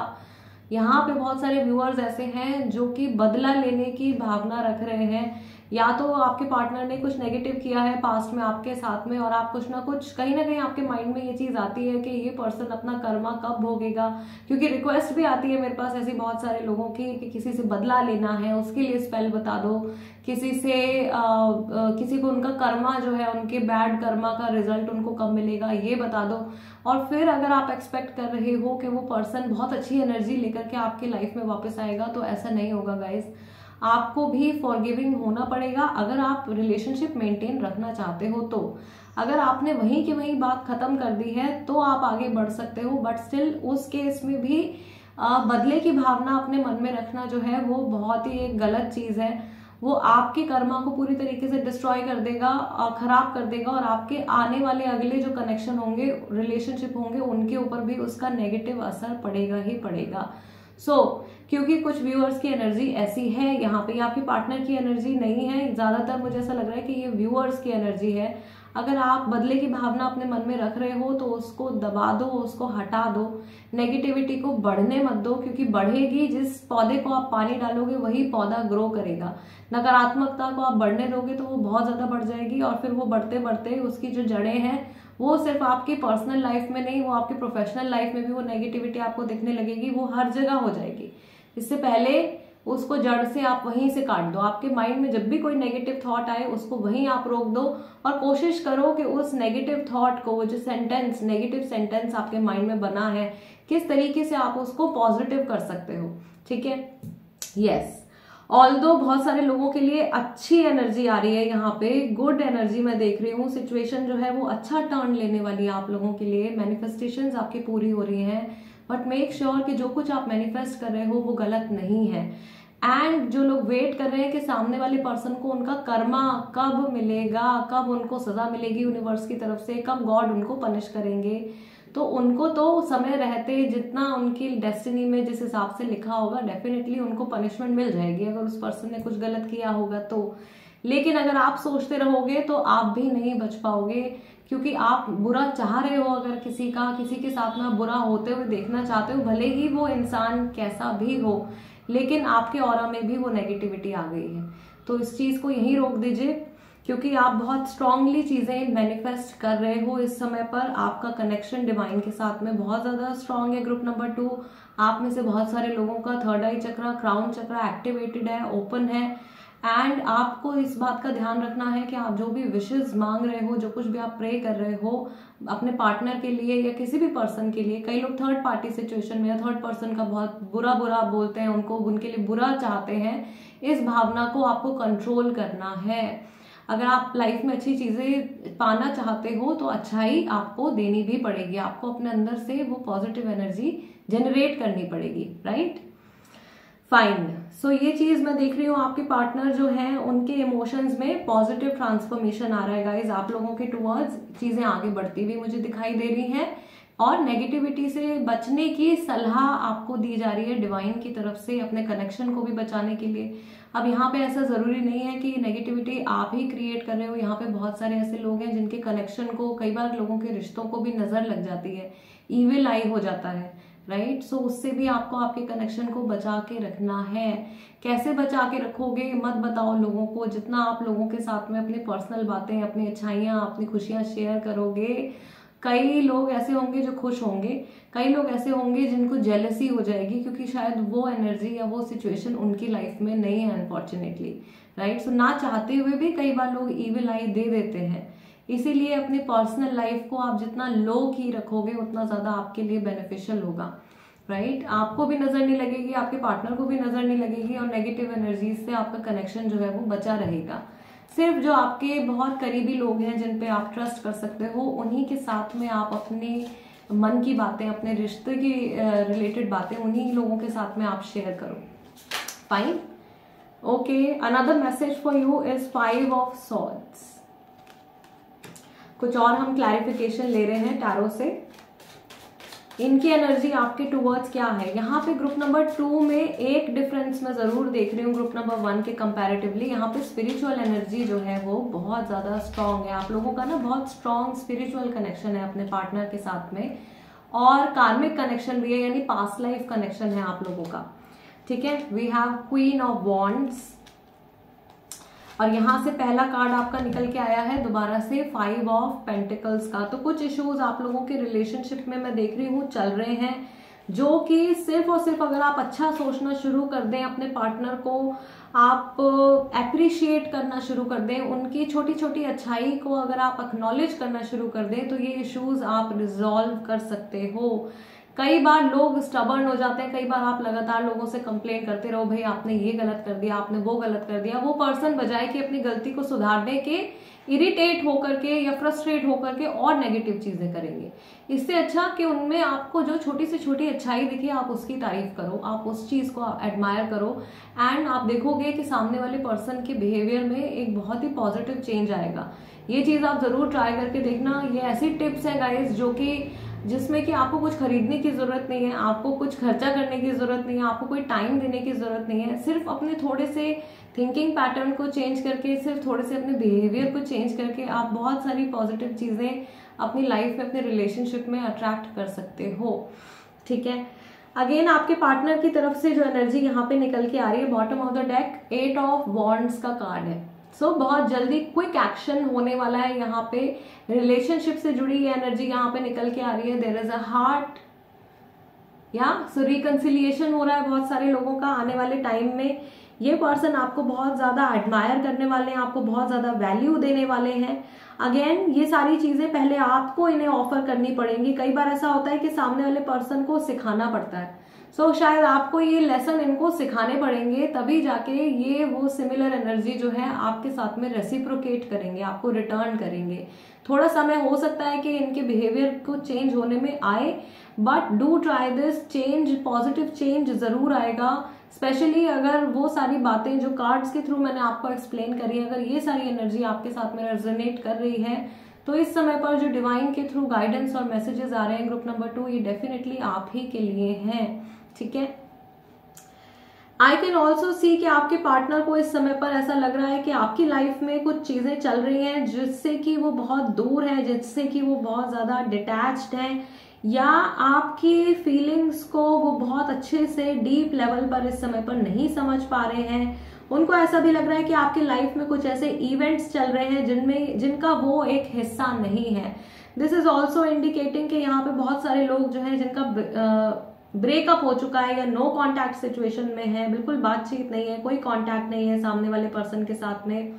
यहाँ पे बहुत सारे व्यूअर्स ऐसे हैं जो कि बदला लेने की भावना रख रहे हैं। या तो आपके पार्टनर ने कुछ नेगेटिव किया है पास्ट में आपके साथ में और आप कुछ ना कुछ कहीं ना कहीं आपके माइंड में ये चीज़ आती है कि ये पर्सन अपना कर्मा कब भोगेगा? क्योंकि रिक्वेस्ट भी आती है मेरे पास ऐसी बहुत सारे लोगों की कि किसी से बदला लेना है उसके लिए स्पेल बता दो। किसी से आ, आ, किसी को उनका कर्मा जो है उनके बैड कर्मा का रिज़ल्ट उनको कब मिलेगा ये बता दो। और फिर अगर आप एक्सपेक्ट कर रहे हो कि वो पर्सन बहुत अच्छी एनर्जी लेकर के आपके लाइफ में वापस आएगा तो ऐसा नहीं होगा गाइज़ आपको भी फॉरगिविंग होना पड़ेगा अगर आप रिलेशनशिप मेंटेन रखना चाहते हो तो। अगर आपने वहीं की वहीं बात खत्म कर दी है तो आप आगे बढ़ सकते हो बट स्टिल उस केस में भी बदले की भावना अपने मन में रखना जो है वो बहुत ही एक गलत चीज़ है। वो आपके कर्मा को पूरी तरीके से डिस्ट्रॉय कर देगा खराब कर देगा और आपके आने वाले अगले जो कनेक्शन होंगे रिलेशनशिप होंगे उनके ऊपर भी उसका नेगेटिव असर पड़ेगा ही पड़ेगा। सो so, क्योंकि कुछ व्यूअर्स की एनर्जी ऐसी है, यहाँ पे आपके पार्टनर की एनर्जी नहीं है। ज़्यादातर मुझे ऐसा लग रहा है कि ये व्यूअर्स की एनर्जी है। अगर आप बदले की भावना अपने मन में रख रहे हो तो उसको दबा दो, उसको हटा दो। नेगेटिविटी को बढ़ने मत दो, क्योंकि बढ़ेगी, जिस पौधे को आप पानी डालोगे, वही पौधा ग्रो करेगा। नकारात्मकता को आप बढ़ने दोगे तो वो बहुत ज़्यादा बढ़ जाएगी, और फिर वो बढ़ते बढ़ते उसकी जो जड़ें हैं, वो सिर्फ़ आपकी पर्सनल लाइफ में नहीं, वो आपकी प्रोफेशनल लाइफ में भी वो नेगेटिविटी आपको दिखने लगेगी, वो हर जगह हो जाएगी। इससे पहले उसको जड़ से आप वहीं से काट दो। आपके माइंड में जब भी कोई नेगेटिव थॉट आए, उसको वहीं आप रोक दो और कोशिश करो कि उस नेगेटिव थॉट को, वो जो सेंटेंस नेगेटिव सेंटेंस आपके माइंड में बना है, किस तरीके से आप उसको पॉजिटिव कर सकते हो। ठीक है? यस ऑल दो बहुत सारे लोगों के लिए अच्छी एनर्जी आ रही है यहाँ पे गुड एनर्जी मैं देख रही हूँ सिचुएशन जो है वो अच्छा टर्न लेने वाली है आप लोगों के लिए मैनिफेस्टेशन आपकी पूरी हो रही हैं। बट मेक श्योर कि जो कुछ आप मैनिफेस्ट कर रहे हो, वो गलत नहीं है। एंड जो लोग वेट कर रहे हैं कि सामने वाले पर्सन को उनका कर्मा कब मिलेगा, कब उनको सजा मिलेगी यूनिवर्स की तरफ़ से, कब गॉड उनको पनिश करेंगे तो उनको तो समय रहते जितना उनकी डेस्टिनी में जिस हिसाब से लिखा होगा डेफिनेटली उनको पनिशमेंट मिल जाएगी। अगर उस पर्सन ने कुछ गलत किया होगा तो। लेकिन अगर आप सोचते रहोगे तो आप भी नहीं बच पाओगे, क्योंकि आप बुरा चाह रहे हो अगर किसी का, किसी के साथ में बुरा होते हुए देखना चाहते हो, भले ही वो इंसान कैसा भी हो, लेकिन आपके और में भी वो नेगेटिविटी आ गई है। तो इस चीज़ को यही रोक दीजिए, क्योंकि आप बहुत स्ट्रांगली चीज़ें मैनिफेस्ट कर रहे हो इस समय पर। आपका कनेक्शन डिवाइन के साथ में बहुत ज़्यादा स्ट्रांग है ग्रुप नंबर टू आप में से बहुत सारे लोगों का थर्ड आई चक्र क्राउन चक्र एक्टिवेटेड है ओपन है। एंड आपको इस बात का ध्यान रखना है कि आप जो भी विशेष मांग रहे हो, जो कुछ भी आप प्रे कर रहे हो, अपने पार्टनर के लिए या किसी भी पर्सन के लिए, कई लोग थर्ड पार्टी सिचुएशन में या थर्ड पर्सन का बहुत बुरा बुरा बोलते हैं, उनको, उनके लिए बुरा चाहते हैं, इस भावना को आपको कंट्रोल करना है। अगर आप लाइफ में अच्छी चीज़ें पाना चाहते हो तो अच्छाई आपको देनी भी पड़ेगी, आपको अपने अंदर से वो पॉजिटिव एनर्जी जनरेट करनी पड़ेगी राइट फाइन सो ये चीज़ मैं देख रही हूँ, आपके पार्टनर जो है, उनके इमोशंस में पॉजिटिव ट्रांसफॉर्मेशन आ रहा है गाइज़ आप लोगों के टूवर्ड्स चीज़ें आगे बढ़ती हुई मुझे दिखाई दे रही हैं और नेगेटिविटी से बचने की सलाह आपको दी जा रही है डिवाइन की तरफ़ से अपने कनेक्शन को भी बचाने के लिए। अब यहाँ पे ऐसा ज़रूरी नहीं है कि नेगेटिविटी आप ही क्रिएट कर रहे हो। यहाँ पे बहुत सारे ऐसे लोग हैं जिनके कनेक्शन को, कई बार लोगों के रिश्तों को भी नज़र लग जाती है। ईविल आई हो जाता है। राइट सो उससे भी आपको आपके कनेक्शन को बचा के रखना है। कैसे बचा के रखोगे मत बताओ लोगों को। जितना आप लोगों के साथ में अपनी पर्सनल बातें, अपनी अच्छाइयाँ, अपनी खुशियाँ शेयर करोगे, कई लोग ऐसे होंगे जो खुश होंगे। कई लोग ऐसे होंगे जिनको जेलसी हो जाएगी, क्योंकि शायद वो एनर्जी या वो सिचुएशन उनकी लाइफ में नहीं है अनफॉर्चुनेटली राइट सो ना चाहते हुए भी कई बार लोग ईविल आई दे देते हैं। इसीलिए अपनी पर्सनल लाइफ को आप जितना लो की रखोगे, उतना ज़्यादा आपके लिए बेनिफिशियल होगा राइट right? आपको भी नज़र नहीं लगेगी, आपके पार्टनर को भी नज़र नहीं लगेगी और नेगेटिव एनर्जीज से आपका कनेक्शन जो है वो बचा रहेगा। सिर्फ़ जो आपके बहुत करीबी लोग हैं जिन पे आप ट्रस्ट कर सकते हो, उन्हीं के साथ में आप अपने मन की बातें, अपने रिश्ते की रिलेटेड बातें, उन्हीं लोगों के साथ में आप शेयर करो। Fine okay another message for you is five of swords कुछ और हम क्लैरिफिकेशन ले रहे हैं टैरो से। इनकी एनर्जी आपके टूवर्ड्स क्या है? यहाँ पे ग्रुप नंबर टू में एक डिफरेंस मैं ज़रूर देख रही हूँ ग्रुप नंबर वन के कंपैरेटिवली यहाँ पे स्पिरिचुअल एनर्जी जो है वो बहुत ज़्यादा स्ट्रांग है। आप लोगों का ना बहुत स्ट्रांग स्पिरिचुअल कनेक्शन है अपने पार्टनर के साथ में। और कार्मिक कनेक्शन भी है, यानी पास्ट लाइफ कनेक्शन है आप लोगों का। ठीक है? We have queen of wands और यहाँ से पहला कार्ड आपका निकल के आया है, दोबारा से फाइव ऑफ़ पेंटिकल्स का। तो कुछ इश्यूज़ आप लोगों के रिलेशनशिप में मैं देख रही हूँ, चल रहे हैं, जो कि सिर्फ़ और सिर्फ़ अगर आप अच्छा सोचना शुरू कर दें अपने पार्टनर को, आप अप्रिशिएट करना शुरू कर दें, उनकी छोटी छोटी अच्छाई को अगर आप एक्नॉलेज करना शुरू कर दें तो ये इश्यूज़ आप रिजॉल्व कर सकते हो। कई बार लोग स्टबर्न हो जाते हैं, कई बार आप लगातार लोगों से कंप्लेन करते रहो, भाई, आपने ये गलत कर दिया, आपने वो गलत कर दिया। वो पर्सन बजाय कि अपनी गलती को सुधारने के इरिटेट होकर के या फ्रस्ट्रेट होकर के और नेगेटिव चीज़ें करेंगे। इससे अच्छा कि उनमें आपको जो छोटी से छोटी अच्छाई दिखे, आप उसकी तारीफ़ करो, आप उस चीज़ को एडमायर करो। एंड आप देखोगे कि सामने वाले पर्सन के बिहेवियर में एक बहुत ही पॉजिटिव चेंज आएगा। ये चीज़ आप ज़रूर ट्राई करके देखना। ये ऐसी टिप्स है गाइस जो कि जिसमें कि आपको कुछ खरीदने की ज़रूरत नहीं है, आपको कुछ खर्चा करने की ज़रूरत नहीं है, आपको कोई टाइम देने की ज़रूरत नहीं है, सिर्फ़ अपने थोड़े से थिंकिंग पैटर्न को चेंज करके, सिर्फ़ थोड़े से अपने बिहेवियर को चेंज करके आप बहुत सारी पॉजिटिव चीज़ें अपनी लाइफ में, अपने रिलेशनशिप में अट्रैक्ट कर सकते हो। ठीक है? अगेन आपके पार्टनर की तरफ़ से जो एनर्जी यहाँ पे निकल के आ रही है bottom of the deck eight of wands का कार्ड है। सो so, बहुत जल्दी क्विक एक्शन होने वाला है यहाँ पे। रिलेशनशिप से जुड़ी ये एनर्जी यहाँ पे निकल के आ रही है। देर इज़ अ हार्ट या? सो रिकन्सिलियेशन हो रहा है बहुत सारे लोगों का आने वाले टाइम में। ये पर्सन आपको बहुत ज़्यादा एडमायर करने वाले हैं आपको बहुत ज़्यादा वैल्यू देने वाले हैं। अगेन ये सारी चीज़ें पहले आपको इन्हें ऑफ़र करनी पड़ेंगी। कई बार ऐसा होता है कि सामने वाले पर्सन को सिखाना पड़ता है। सो so, शायद आपको ये लेसन इनको सिखाने पड़ेंगे तभी जाके ये वो सिमिलर एनर्जी जो है आपके साथ में रेसिप्रोकेट करेंगे आपको रिटर्न करेंगे। थोड़ा समय हो सकता है कि इनके बिहेवियर को चेंज होने में आए but do try this change positive change ज़रूर आएगा। स्पेशली अगर वो सारी बातें जो कार्ड्स के थ्रू मैंने आपको एक्सप्लेन करी अगर ये सारी एनर्जी आपके साथ में रेजोनेट कर रही है तो इस समय पर जो डिवाइन के थ्रू गाइडेंस और मैसेजेस आ रहे हैं ग्रुप नंबर टू ये डेफिनेटली आप ही के लिए हैं। ठीक है? आई कैन ऑल्सो सी कि आपके पार्टनर को इस समय पर ऐसा लग रहा है कि आपकी लाइफ में कुछ चीज़ें चल रही हैं जिससे कि वो बहुत दूर है, जिससे कि वो बहुत ज़्यादा डिटैच्ड है या आपकी फीलिंग्स को वो बहुत अच्छे से डीप लेवल पर इस समय पर नहीं समझ पा रहे हैं। उनको ऐसा भी लग रहा है कि आपकी लाइफ में कुछ ऐसे इवेंट्स चल रहे हैं जिनमें, जिनका वो एक हिस्सा नहीं है। दिस इज़ ऑल्सो इंडिकेटिंग कि यहाँ पे बहुत सारे लोग जो है जिनका ब्रेकअप हो चुका है या नो कॉन्टैक्ट सिचुएशन में है, बिल्कुल बातचीत नहीं है, कोई कॉन्टैक्ट नहीं है सामने वाले पर्सन के साथ में।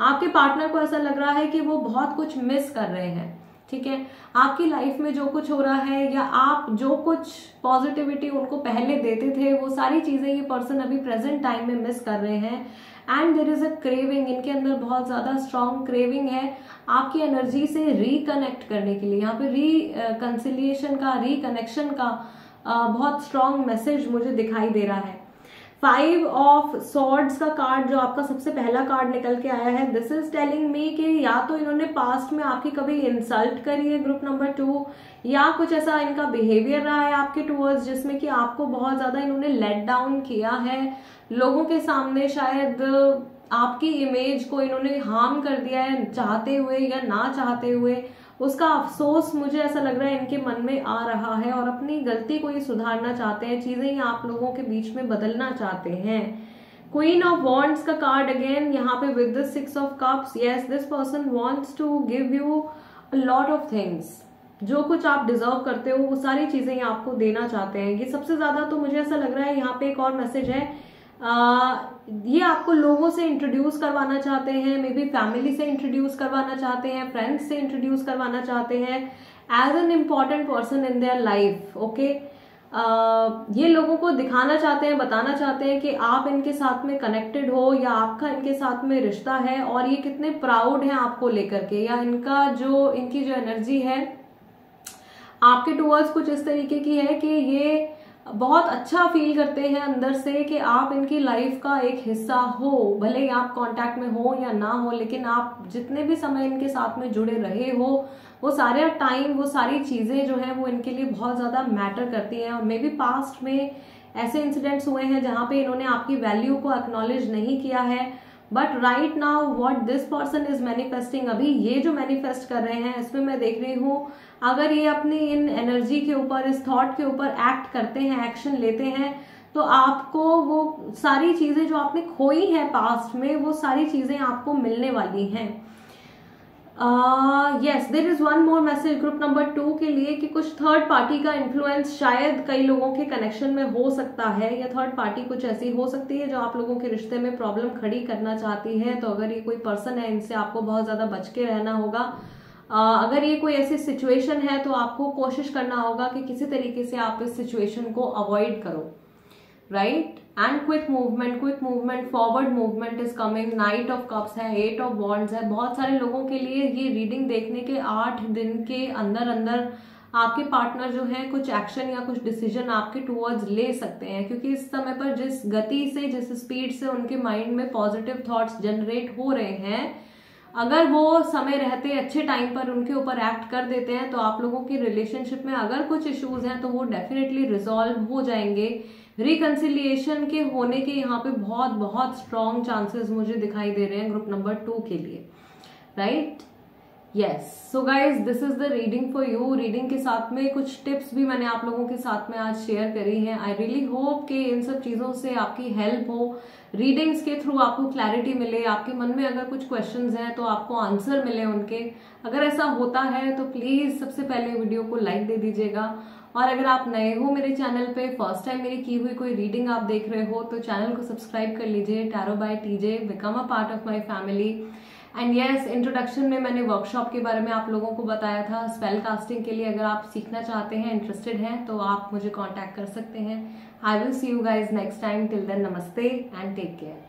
आपके पार्टनर को ऐसा लग रहा है कि वो बहुत कुछ मिस कर रहे हैं, ठीक है? आपकी लाइफ में जो कुछ हो रहा है या आप जो कुछ पॉजिटिविटी उनको पहले देते थे, वो सारी चीज़ें ये पर्सन अभी प्रेजेंट टाइम में मिस कर रहे हैं। And there is a craving इनके अंदर बहुत ज़्यादा स्ट्रॉन्ग क्रेविंग है आपकी एनर्जी से रिकनेक्ट करने के लिए। यहाँ पे री का रिकनेक्शन का बहुत स्ट्रॉन्ग मैसेज मुझे दिखाई दे रहा है। फाइव ऑफ़ सॉर्ड्स का कार्ड जो आपका सबसे पहला कार्ड निकल के आया है दिस इज़ टेलिंग मी कि या तो इन्होंने पास्ट में आपकी कभी इंसल्ट करी है ग्रुप नंबर टू या कुछ ऐसा इनका बिहेवियर रहा है आपके टूवर्ड्स जिसमें कि आपको बहुत ज़्यादा इन्होंने लेट डाउन किया है। लोगों के सामने शायद आपकी इमेज को इन्होंने हार्म कर दिया है, चाहते हुए या ना चाहते हुए। उसका अफसोस मुझे ऐसा लग रहा है इनके मन में आ रहा है और अपनी गलती को ये सुधारना चाहते हैं, चीज़ें ही आप लोगों के बीच में बदलना चाहते हैं। क्वीन ऑफ़ वॉन्ट्स का कार्ड अगेन यहाँ पे with this six of cups yes this person wants to give you lot of things जो कुछ आप डिजर्व करते हो, वो सारी चीज़ें आपको देना चाहते हैं। ये सबसे ज़्यादा तो मुझे ऐसा लग रहा है, यहाँ पे एक और मैसेज है ये आपको लोगों से इंट्रोड्यूस करवाना चाहते हैं मे बी फैमिली से इंट्रोड्यूस करवाना चाहते हैं फ्रेंड्स से इंट्रोड्यूस करवाना चाहते हैं as an important person in their life okay ये लोगों को दिखाना चाहते हैं, बताना चाहते हैं कि आप इनके साथ में कनेक्टेड हो या आपका इनके साथ में रिश्ता है और ये कितने प्राउड हैं आपको लेकर के, या इनका जो, इनकी जो एनर्जी है, आपके टूवर्ड्स कुछ इस तरीके की है कि ये बहुत अच्छा फील करते हैं अंदर से कि आप इनकी लाइफ का एक हिस्सा हो, भले ही आप कांटेक्ट में हो या ना हो, लेकिन आप जितने भी समय इनके साथ में जुड़े रहे हो, वो सारे टाइम वो सारी चीज़ें जो है, वो इनके लिए बहुत ज़्यादा मैटर करती हैं। और मे बी पास्ट में ऐसे इंसिडेंट्स हुए हैं जहाँ पे इन्होंने आपकी वैल्यू को एक्नॉलेज नहीं किया है। But right now what this person is manifesting अभी ये जो मैनिफेस्ट कर रहे हैं, इसमें मैं देख रही हूँ, अगर ये अपनी इन एनर्जी के ऊपर, इस थॉट के ऊपर एक्ट करते हैं एक्शन लेते हैं तो आपको वो सारी चीज़ें जो आपने खोई है पास्ट में, वो सारी चीज़ें आपको मिलने वाली हैं। Yes there is one more message group number two के लिए कि कुछ थर्ड पार्टी का इन्फ्लुएंस शायद कई लोगों के कनेक्शन में हो सकता है या थर्ड पार्टी कुछ ऐसी हो सकती है जो आप लोगों के रिश्ते में प्रॉब्लम खड़ी करना चाहती है तो अगर ये कोई पर्सन है इनसे आपको बहुत ज़्यादा बच के रहना होगा। Uh, अगर ये कोई ऐसी सिचुएशन है तो आपको कोशिश करना होगा कि किसी तरीके से आप इस सिचुएशन को अवॉइड करो। Right and quick movement quick movement forward movement is coming knight of cups है एट ऑफ़ बॉन्ड्स है. बहुत सारे लोगों के लिए ये रीडिंग देखने के आठ दिन के अंदर अंदर आपके पार्टनर जो है, कुछ एक्शन या कुछ डिसीज़न आपके टूवर्ड्स ले सकते हैं। क्योंकि इस समय पर जिस गति से, जिस स्पीड से उनके माइंड में पॉजिटिव थॉट्स जनरेट हो रहे हैं, अगर वो समय रहते, अच्छे टाइम पर उनके ऊपर एक्ट कर देते हैं तो आप लोगों की रिलेशनशिप में अगर कुछ इश्यूज़ हैं तो वो डेफिनेटली रिजॉल्व हो जाएँगे। रिकन्सिलिएशन के होने के यहाँ पे बहुत बहुत स्ट्रॉन्ग चांसेस मुझे दिखाई दे रहे हैं ग्रुप नंबर टू के लिए। Right yes so guys this is the reading for you reading के साथ में कुछ टिप्स भी मैंने आप लोगों के साथ में आज शेयर करी हैं। आई रियली होप कि इन सब चीज़ों से आपकी हेल्प हो। रीडिंग्स के थ्रू आपको क्लैरिटी मिले। आपके मन में अगर कुछ क्वेश्चंस हैं तो आपको आंसर मिले उनके। अगर ऐसा होता है तो प्लीज़ सबसे पहले वीडियो को लाइक दे दीजिएगा। और अगर आप नए हो मेरे चैनल पे फ़र्स्ट टाइम मेरी की हुई कोई रीडिंग आप देख रहे हो तो चैनल को सब्सक्राइब कर लीजिए। Tarot by TJ become a part of my family and yes introduction में मैंने वर्कशॉप के बारे में आप लोगों को बताया था। स्पेल कास्टिंग के लिए अगर आप सीखना चाहते हैं इंटरेस्टेड हैं तो आप मुझे कॉन्टैक्ट कर सकते हैं। I will see you guys next time till then नमस्ते एंड टेक केयर